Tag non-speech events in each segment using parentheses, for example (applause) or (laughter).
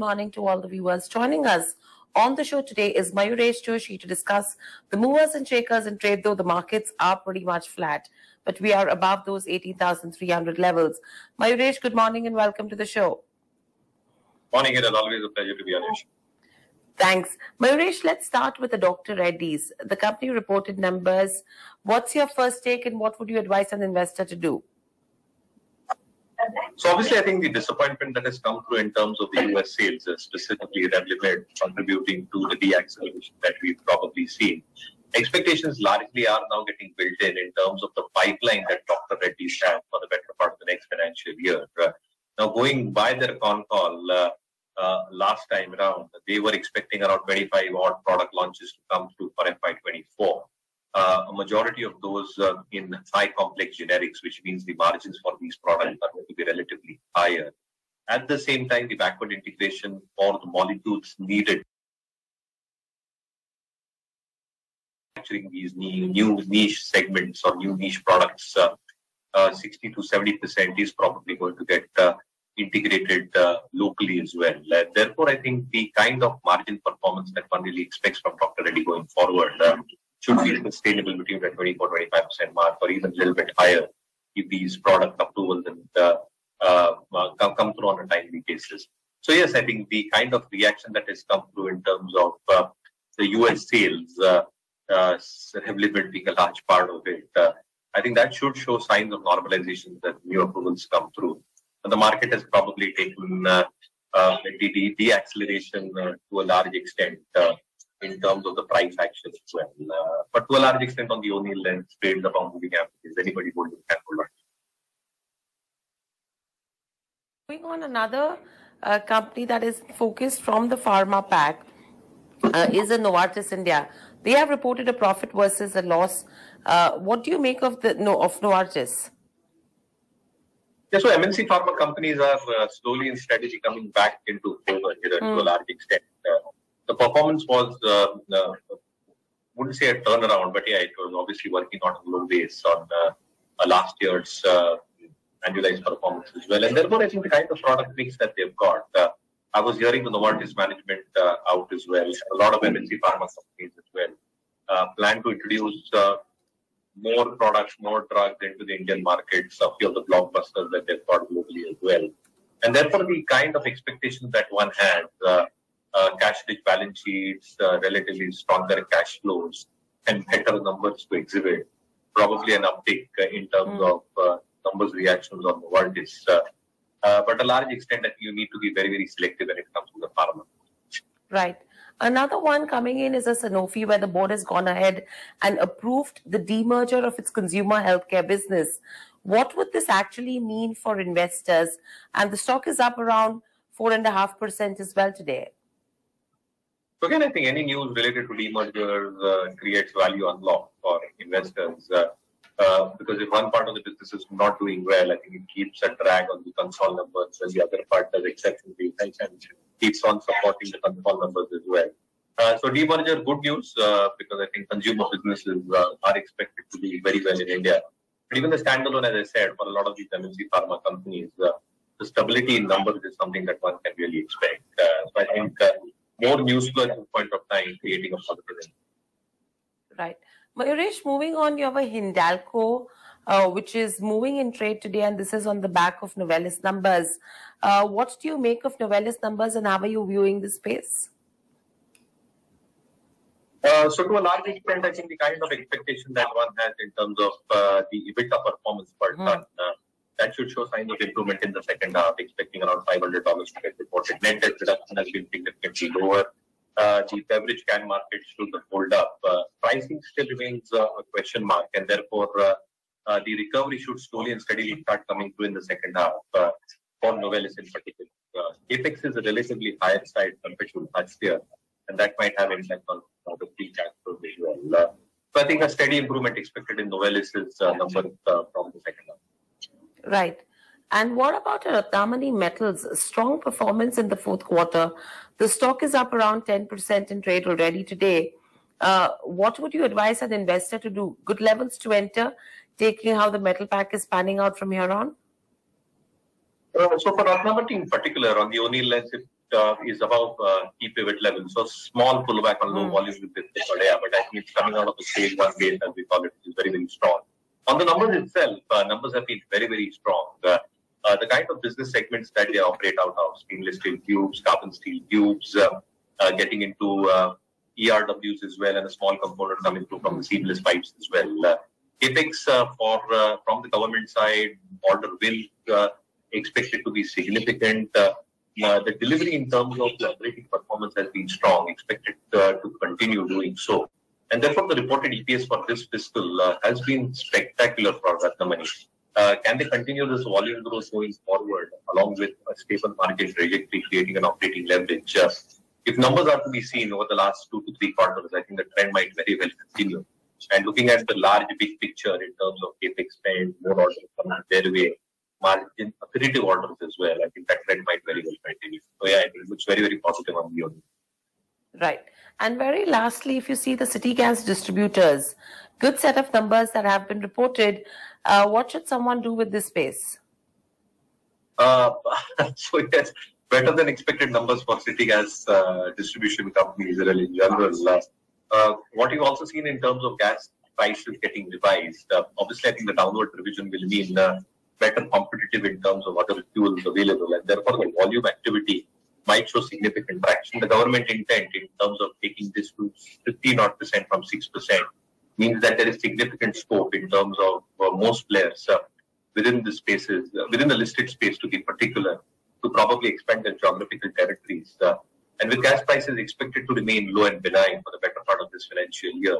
morning to all the viewers. Joining us on the show today is Mayuresh Joshi to discuss the movers and shakers in trade, though the markets are pretty much flat. But we are above those 18,300 levels. Mayuresh, good morning and welcome to the show. Morning, it is always a pleasure to be on your show. Thanks. Mayuresh, let's start with the Dr. Reddy's. The company reported numbers. What's your first take and what would you advise an investor to do? So obviously, I think the disappointment that has come through in terms of the US sales, is specifically Revlimid, contributing to the deacceleration that we've probably seen. Expectations largely are now getting built in in terms of the pipeline that Dr. Reddy's have for the better part of the next financial year. Uh, now, going by their con call uh, uh, last time around, they were expecting around 25 odd product launches to come through for FY24 uh, a majority of those uh, in high complex generics, which means the margins for these products are going to be relatively higher. At the same time, the backward integration for the molecules needed manufacturing these new, new niche segments or new niche products, uh, uh, 60 to 70 percent is probably going to get uh, integrated uh, locally as well. Uh, therefore, I think the kind of margin performance that one really expects from Dr. Reddy going forward should be sustainable between the 24-25% mark or even a little bit higher if these product approvals and uh, uh, come, come through on a timely basis. So yes, I think the kind of reaction that has come through in terms of uh, the US sales uh, uh, being a large part of it, uh, I think that should show signs of normalization that new approvals come through. And the market has probably taken uh, uh, the de-acceleration uh, to a large extent in terms of the price action as well. Uh, but to a large extent on the O'Neil lens, trades upon moving averages, anybody holding can hold on. Moving on, another uh, company that is focused from the pharma pack uh, is a Novartis India. They have reported a profit versus a loss. Uh, what do you make of the no, of Novartis? Yeah, so MNC pharma companies are uh, slowly and steadily coming back into favor here mm. to a hmm. large extent. The performance was, uh, uh, wouldn't say a turnaround, but yeah, it was obviously working on a low base on uh, last year's uh, annualized performance as well. And therefore, I think the kind of product mix that they've got. Uh, I was hearing the Novartis management uh, out as well. A lot of MNC pharma companies as well plan to introduce more products, more drugs into the Indian markets, a few of the blockbusters that they've got globally as well. And therefore, the kind of expectations that one has cash-rich balance sheets, uh, relatively stronger cash flows, and better numbers to exhibit. Probably an uptick uh, in terms mm. of numbers reactions on Novartis. but a large extent, that you need to be very, very selective when it comes to the pharma. Right. Another one coming in is a Sanofi, where the board has gone ahead and approved the demerger of its consumer healthcare business. What would this actually mean for investors? And the stock is up around 4.5% as well today. So again, I think any news related to demergers uh, creates value unlock for investors. Uh, uh, because if one part of the business is not doing well, I think it keeps a drag on the console numbers, and the other part does exceptionally well and keeps on supporting the console numbers as well. Uh, so demerger, good news uh, because I think consumer businesses uh, are expected to do very well in India. But even the standalone, as I said, for a lot of these MNC pharma companies, the stability in numbers is something that one can really expect. so I think more news flow at this point of time, creating a positive Right. Mayuresh, moving on, you have a Hindalco, uh, which is moving in trade today, and this is on the back of Novelis numbers. Uh, what do you make of Novelis numbers, and how are you viewing the space? Uh, so to a large extent, I think the kind of expectation that one has in terms of uh, the EBITDA performance per mm. ton, uh, that should show signs of improvement in the second half, expecting around $500 to get reported. Net debt reduction has been significantly lower. Uh, the beverage can market should hold up. Uh, pricing still remains uh, a question mark, and therefore uh, uh, the recovery should slowly and steadily start coming through in the second half uh, for Novelis in particular. Capex is a relatively higher side compared to last year, and that might have impact on the free cash flow as well. so I think a steady improvement expected in Novelis's number from the second half. Right. And what about Ratnamani Metals? Strong performance in the fourth quarter. The stock is up around 10% in trade already today. Uh, what would you advise an investor to do? Good levels to enter, taking how the metal pack is panning out from here on? Uh, so for Ratnamani in particular, on the O'Neil lens, it uh, is above uh, key pivot level. So small pullback on low mm. volume with this but I think it's coming out of the stage one base as we call it, which is very, very strong. On the numbers itself, uh, numbers have been very, very strong. Uh, uh, the kind of business segments that they operate out of, stainless steel tubes, carbon steel tubes, uh, uh, getting into uh, ERWs as well, and a small component coming through from the seamless pipes as well. capex for from the government side, order will expected to be significant. the delivery in terms of the operating performance has been strong, expected to continue doing so. And therefore, the reported EPS for this fiscal uh, has been spectacular for Ratnamani. Uh, can they continue this volume growth going forward along with a stable market trajectory, creating an operating leverage? Uh, if numbers are to be seen over the last two to three quarters, I think the trend might very well continue. And looking at the large big picture in terms of capex spend, more orders coming their way, margin accretive orders as well, I think that trend might very well continue. So yeah, it looks very, very positive on the Right. And very lastly, if you see the city gas distributors, good set of numbers that have been reported. Uh, what should someone do with this space? Uh, (laughs) so yes, better than expected numbers for city gas uh, distribution companies really in general. Uh, uh, what you've also seen in terms of gas prices getting revised, uh, obviously I think the downward revision will mean better competitive in terms of other fuels available and therefore the volume activity might show significant traction. The government intent in terms of taking this to 50 odd percent from 6% means that there is significant scope in terms of uh, most players uh, within the spaces, uh, within the listed space to be particular, to probably expand their geographical territories. Uh, and with gas prices expected to remain low and benign for the better part of this financial year,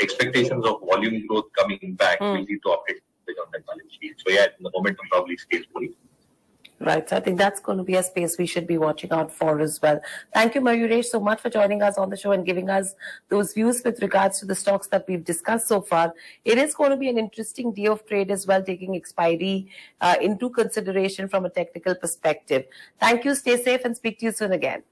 expectations of volume growth coming back mm. will lead to operate on that balance sheet. So yeah, the momentum probably stays fully. Right. So I think that's going to be a space we should be watching out for as well. Thank you, Mayuresh, so much for joining us on the show and giving us those views with regards to the stocks that we've discussed so far. It is going to be an interesting day of trade as well, taking expiry uh, into consideration from a technical perspective. Thank you. Stay safe and speak to you soon again.